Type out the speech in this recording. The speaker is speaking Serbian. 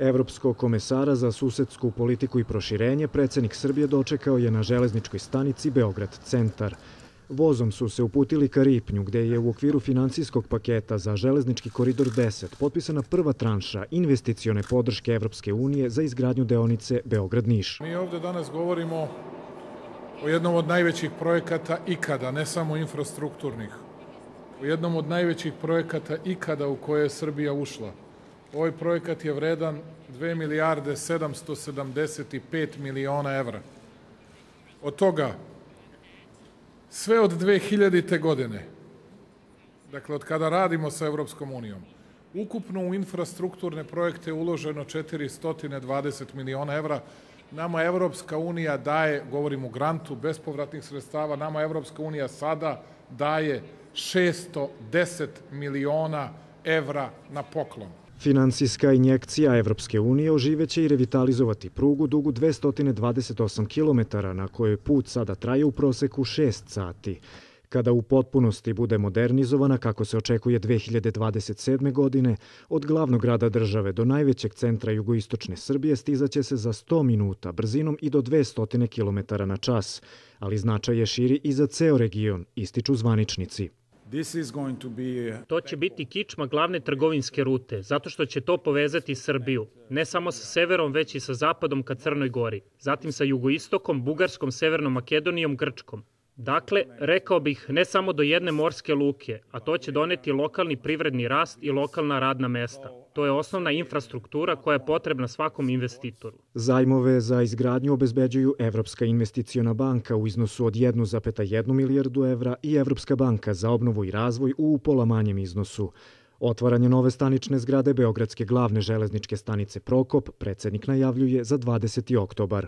Evropskog komesara za susedsku politiku i proširenje predsednik Srbije dočekao je na železničkoj stanici Beograd centar. Vozom su se uputili ka Ripnju, gde je u okviru financijskog paketa za železnički koridor 10 potpisana prva tranša investicione podrške Evropske unije za izgradnju deonice Beograd-Niš. Mi ovde danas govorimo o jednom od najvećih projekata ikada, ne samo infrastrukturnih, o jednom od najvećih projekata ikada u koje je Srbija ušla. Ovaj projekat je vredan 2 milijarde 775 miliona evra. Od toga sve od 2000. godine, dakle od kada radimo sa Evropskom unijom, ukupno u infrastrukturne projekte je uloženo 420 miliona evra, nama Evropska unija daje, govorim u grantu, bespovratnih sredstava, nama Evropska unija sada daje 610 miliona evra na poklon. Finansijska injekcija Evropske unije oživeće i revitalizovati prugu dugu 228 km na kojoj put sada traje u proseku 6 sati. Kada u potpunosti bude modernizovana, kako se očekuje 2027. godine, od glavnog grada države do najvećeg centra jugoistočne Srbije stizaće se za 100 minuta brzinom i do 200 km na čas, ali značaj je širi i za ceo region, ističu zvaničnici. To će biti kičma glavne trgovinske rute, zato što će to povezati Srbiju, ne samo sa severom, već i sa zapadom ka Crnoj Gori, zatim sa jugoistokom, Bugarskom, Severnom Makedonijom, Grčkom. Dakle, rekao bih ne samo do jedne morske luke, a to će doneti lokalni privredni rast i lokalna radna mesta. To je osnovna infrastruktura koja je potrebna svakom investitoru. Zajmove za izgradnju obezbeđuju Evropska investiciona banka u iznosu od 1,1 milijardu evra i Evropska banka za obnovu i razvoj u upola manjem iznosu. Otvaranje nove stanične zgrade Beogradske glavne železničke stanice Prokop predsednik najavljuje za 20. oktobar.